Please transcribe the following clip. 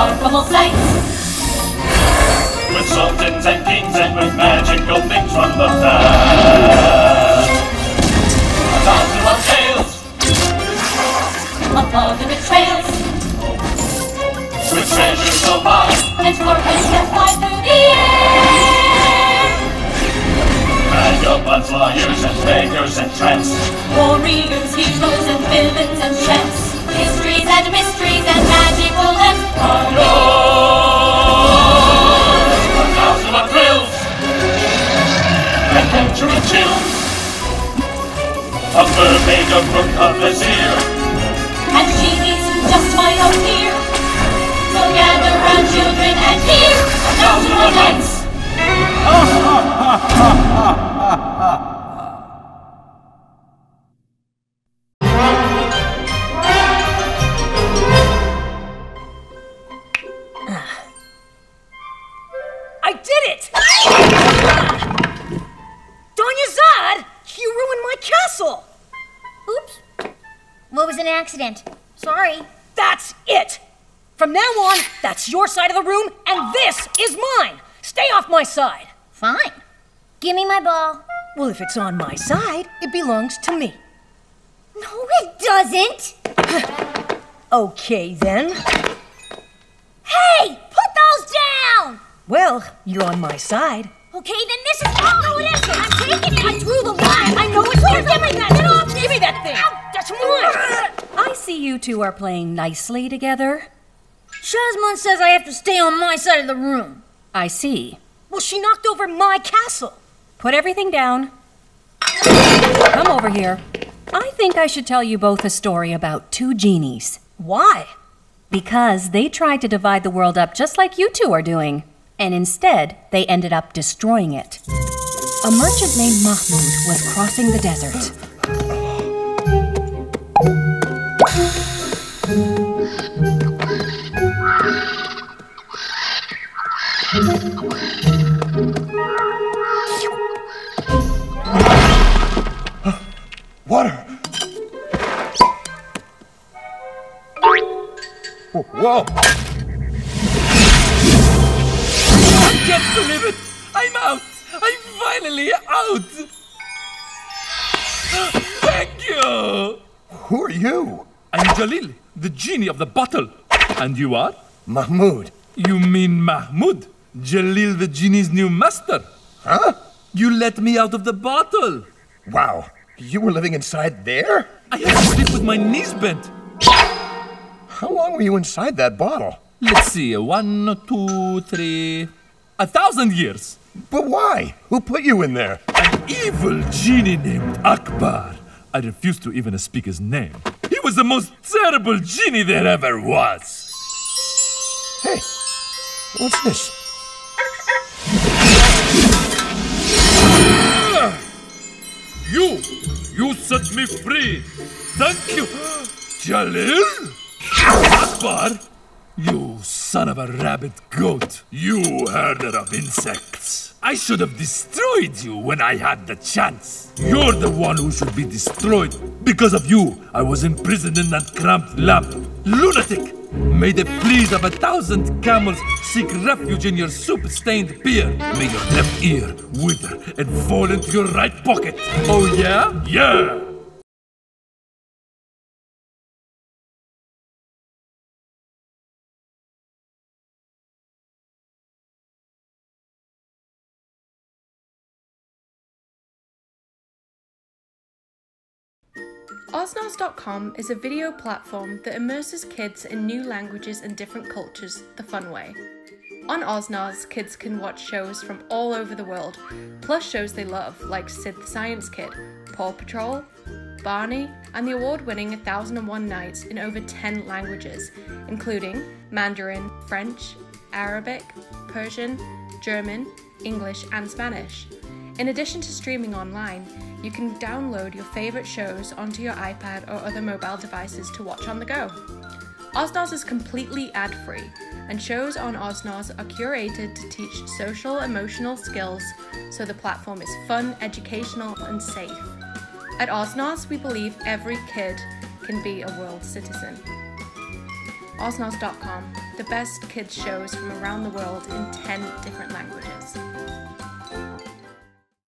remarkable sights. With sultans and kings and with magical things from the past. A mermaid, a rook, a vizier, and genies who just might appear. So gather round children and hear Oops. What was an accident? Sorry. That's it! From now on, that's your side of the room, and this is mine! Stay off my side! Fine. Give me my ball. Well, if it's on my side, it belongs to me. No, it doesn't! Okay, then. Hey! Put those down! Well, you're on my side. Okay, then this is. Oh, no, it isn't! I'm taking it! I drew the line! Two are playing nicely together. Shazmon says I have to stay on my side of the room. I see. Well, she knocked over my castle. Put everything down. Come over here. I think I should tell you both a story about two genies. Why? Because they tried to divide the world up just like you two are doing. And instead, they ended up destroying it. A merchant named Mahmud was crossing the desert. Water! Whoa! I can't believe it! I'm out! I'm finally out! Thank you! Who are you? I'm Jalil, the genie of the bottle. And you are? Mahmud. You mean Mahmud? Jalil, the genie's new master. Huh? You let me out of the bottle. Wow. You were living inside there? I had to sleep with my knees bent. How long were you inside that bottle? Let's see. One, two, three. A thousand years. But why? Who put you in there? An evil genie named Akbar. I refuse to even speak his name. He was the most terrible genie there ever was. Hey, what's this? You! You set me free! Thank you! Jalil? Akbar? You son of a rabbit goat! You herder of insects! I should have destroyed you when I had the chance! You're the one who should be destroyed! Because of you, I was imprisoned in that cramped lamp! Lunatic! May the fleas of a thousand camels seek refuge in your soup-stained beer. May your left ear wither and fall into your right pocket. Oh yeah? Yeah! Oznoz.com is a video platform that immerses kids in new languages and different cultures the fun way. On Oznoz, kids can watch shows from all over the world, plus shows they love like Sid the Science Kid, Paw Patrol, Barney, and the award winning 1001 Nights in over 10 languages, including Mandarin, French, Arabic, Persian, German, English, and Spanish. In addition to streaming online, you can download your favourite shows onto your iPad or other mobile devices to watch on the go. Oznoz is completely ad free, and shows on Oznoz are curated to teach social emotional skills so the platform is fun, educational, and safe. At Oznoz, we believe every kid can be a world citizen. OzNoz.com, the best kids shows from around the world in 10 different languages.